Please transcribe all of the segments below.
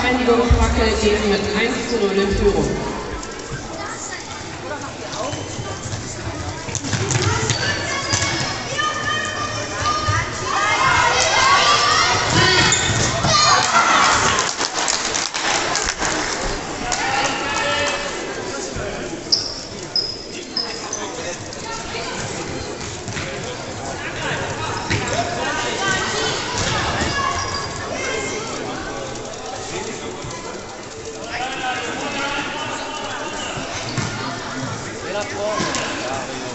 Sportvereinigung Fackel geht mit 1 zu 0 in Führung. primeira forma.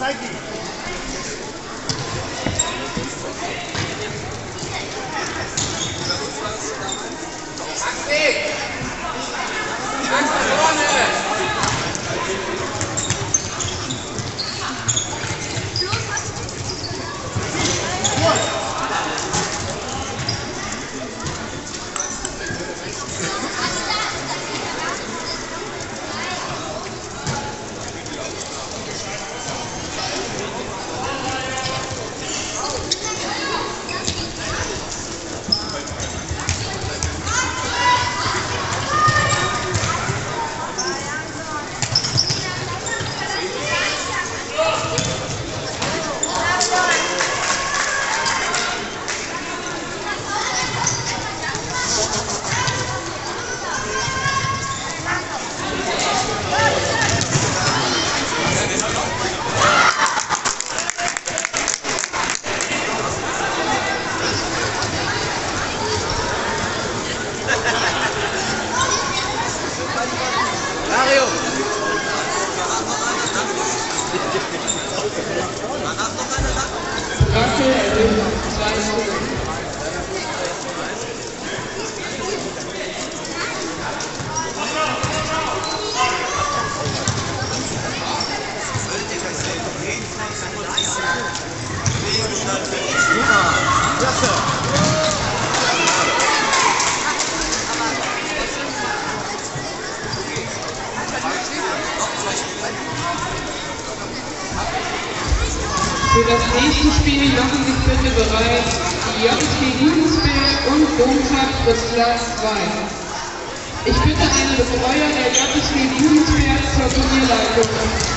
Sai aqui. Aqui. Für das nächste Spiel machen sich bitte bereit die JP Liebensbild und Domtag Fritzlar 2. Ich bitte einen Betreuer der JP Liebensbild zur Turnierleitung.